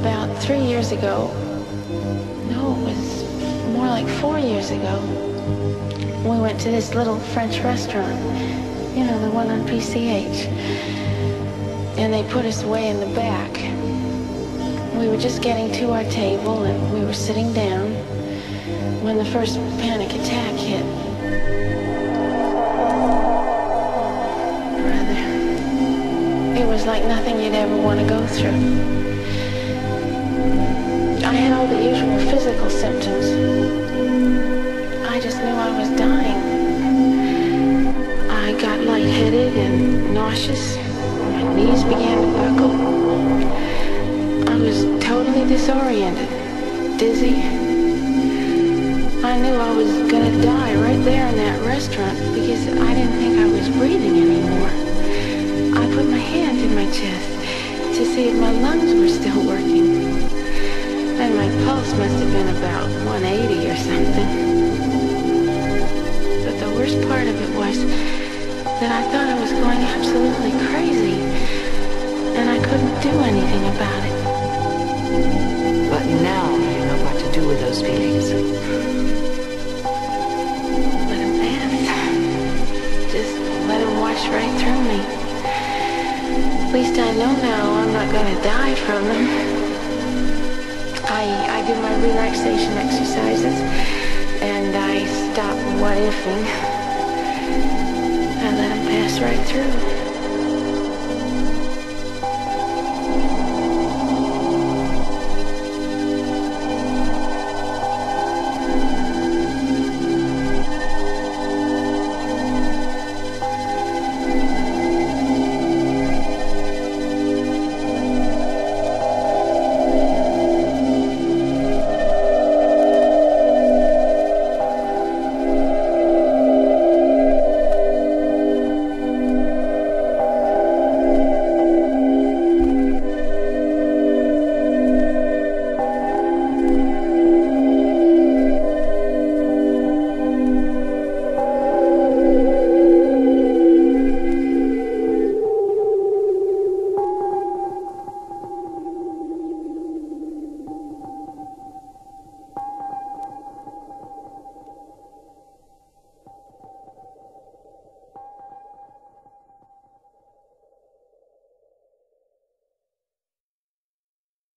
About three years ago, no, it was more like four years ago, we went to this little French restaurant, you know, the one on PCH. And they put us way in the back. We were just getting to our table and we were sitting down when the first panic attack hit. Brother, it was like nothing you'd ever want to go through. I had all the usual physical symptoms. I just knew I was dying. I got lightheaded and nauseous. My knees began to buckle. I was totally disoriented, dizzy. I knew I was gonna die right there in that restaurant because I didn't think I was breathing anymore. I put my hand in my chest to see if my lungs were still working. My pulse must have been about 180 or something. But the worst part of it was that I thought I was going absolutely crazy. And I couldn't do anything about it. But now you know what to do with those feelings. Let him pass. Just let him wash right through me. At least I know now I'm not gonna die from them. I, I do my relaxation exercises and I stop what ifing. I let him pass right through.